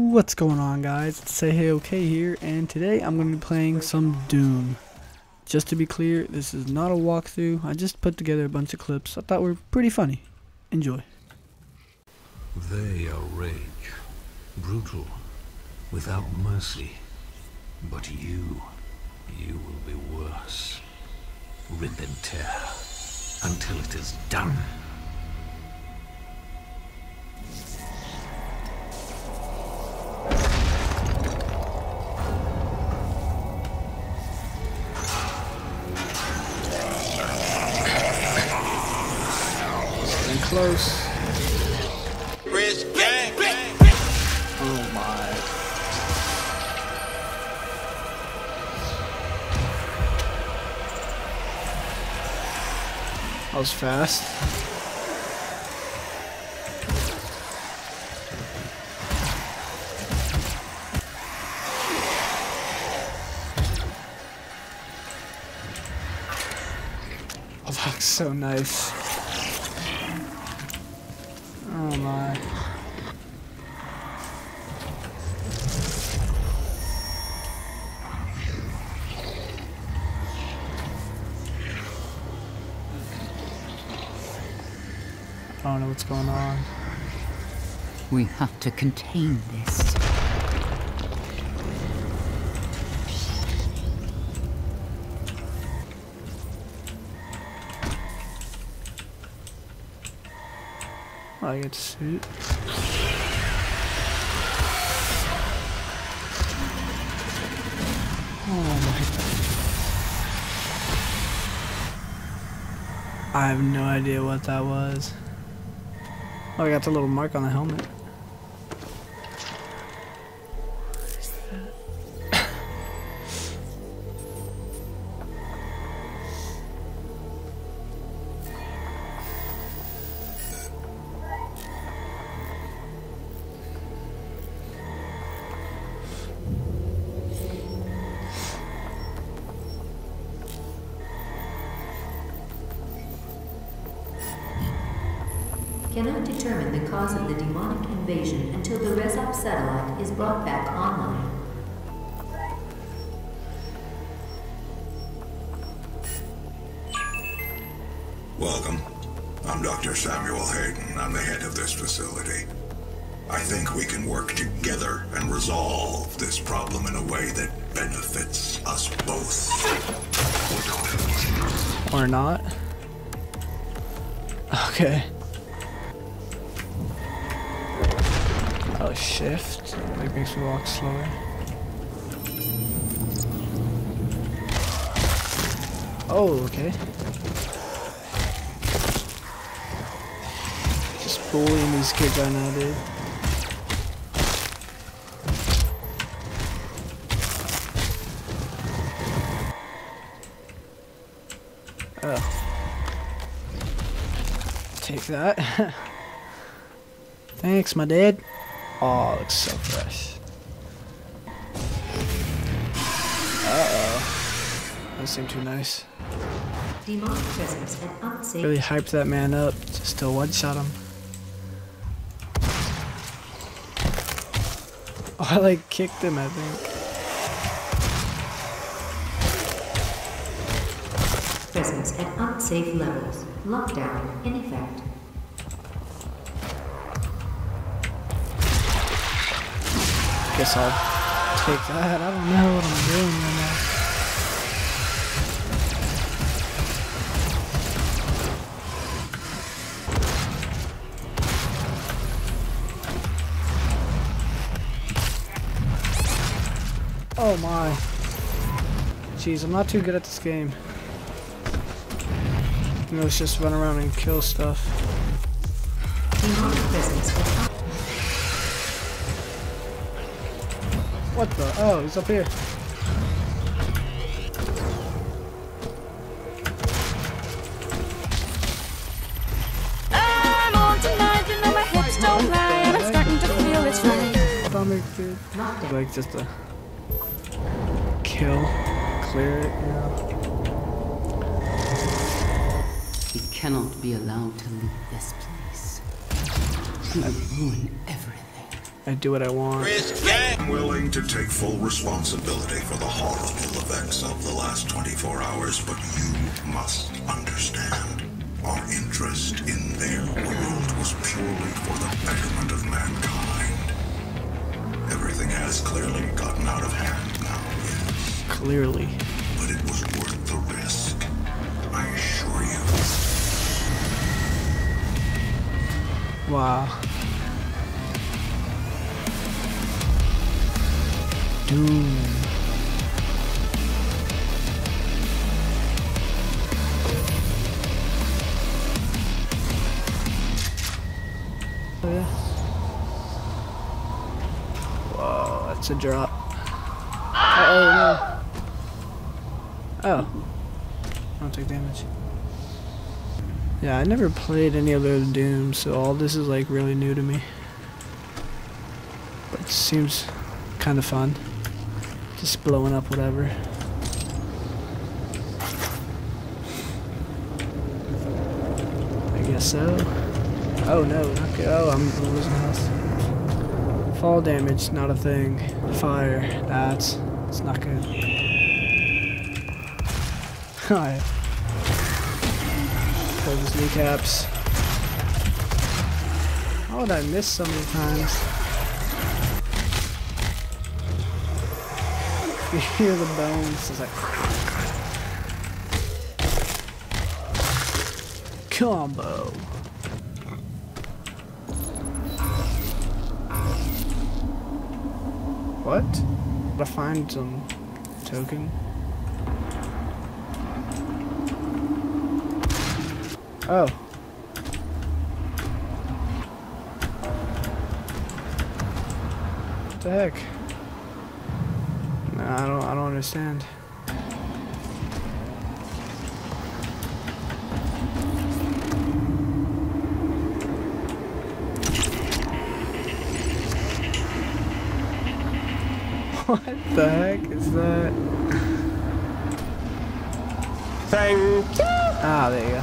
What's going on guys, it's Say Hey OK here, and today I'm going to be playing some Doom. Just to be clear, this is not a walkthrough, I just put together a bunch of clips I thought were pretty funny. Enjoy. They are rage, brutal, without mercy. But you, you will be worse. Rip and tear, until it is done. Close. Rich gang. Oh my. That was fast. Oh, that looks so nice. I don't know what's going on. We have to contain this. I get to shoot. Oh my. I have no idea what that was. Oh, I got the little mark on the helmet. Cannot determine the cause of the demonic invasion until the Resop satellite is brought back online. Welcome. I'm Dr. Samuel Hayden. I'm the head of this facility. I think we can work together and resolve this problem in a way that benefits us both. Or not. Okay. Oh, shift. Like makes me walk slower. Oh, okay. Just bullying these kids right now, dude. Oh. Take that. Thanks, my dad. Oh, it looks so fresh. Uh-oh. That seemed too nice. Demonic presence and unsafe Really hyped that man up just to one-shot him. Oh, I like kicked him, I think. presence at unsafe levels. Lockdown in effect. I guess I'll take that. I don't know what I'm doing right now. Oh my. Jeez, I'm not too good at this game. You know, it's just run around and kill stuff. What the? Oh, he's up here. I'm on tonight, you know my hips don't lie, and I'm starting to feel it's right. Stomach, dude. Like just a kill, clear it, you know. He cannot be allowed to leave this place. He will ruin everything. I do what I want. I'm willing to take full responsibility for the horrible events of the last 24 hours, but you must understand. Our interest in their world was purely for the betterment of mankind. Everything has clearly gotten out of hand now, yes. Clearly. But it was worth the risk. I assure you. Wow. Doom. Oh, yeah. Whoa, that's a drop. Uh oh, no. Oh. I don't take damage. Yeah, I never played any other Doom, so all this is like really new to me. But it seems kind of fun. Just blowing up whatever. I guess so. Oh no, good. Oh, I'm losing health. Fall damage, not a thing. Fire, that's, it's not good. Alright. Pull his kneecaps. How would I miss so many times? You hear the bones, it's like... Combo. What? Gotta find some token. Oh. What the heck? I don't I don't understand. What the heck is that? Thank you. Ah, there you go.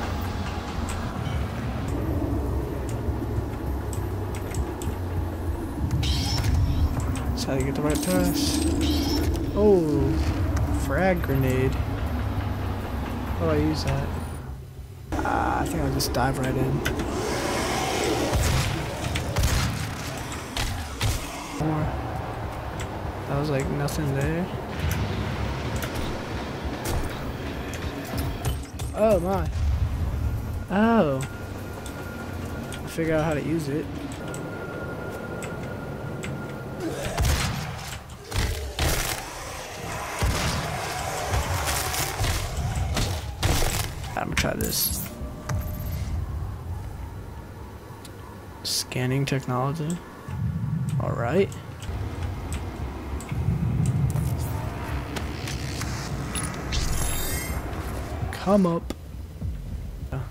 That's how you get the right pass. Oh, frag grenade. How do I use that? Ah, I think I'll just dive right in. More. That was like nothing there. Oh my. Oh. Figure out how to use it. Try this. Scanning technology. Alright. Come up. Yeah.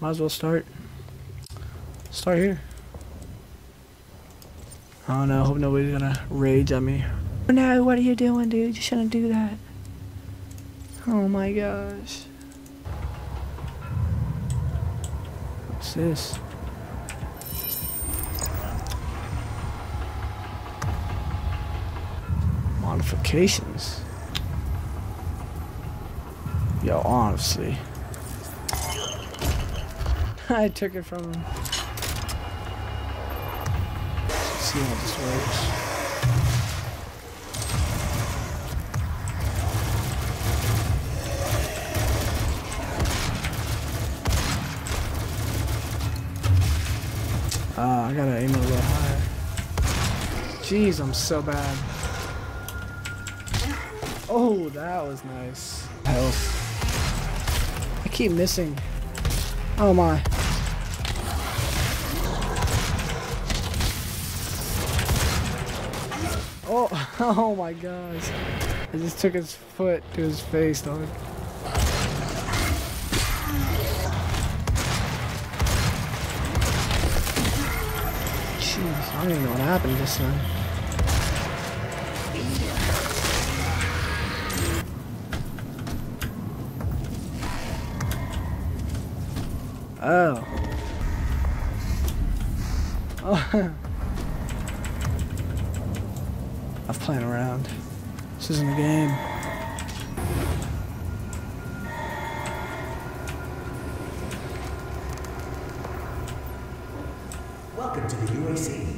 Might as well start. Start here. I don't know. Hope nobody's gonna rage at me. No, what are you doing, dude? You shouldn't do that. Oh my gosh. What's this? Modifications. Yo, honestly. I took it from him. Let's see how this works. I gotta aim a little higher. Jeez, I'm so bad. Oh, that was nice. Health. I keep missing. Oh my. Oh, oh my gosh. I just took his foot to his face, dog. don't even know what happened this time. Oh. Oh. I've playing around. This isn't a game.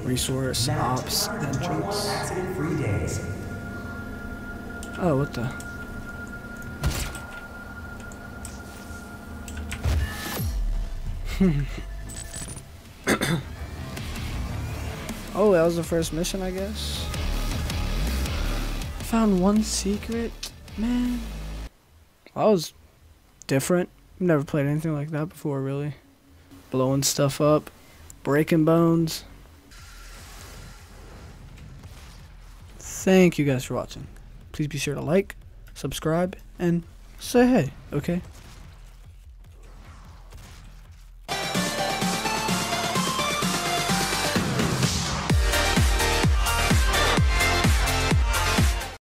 Resource ops entrance. Oh, what the? oh, that was the first mission, I guess. I found one secret, man. That was different. Never played anything like that before, really. Blowing stuff up, breaking bones. Thank you guys for watching. Please be sure to like, subscribe, and say hey, okay?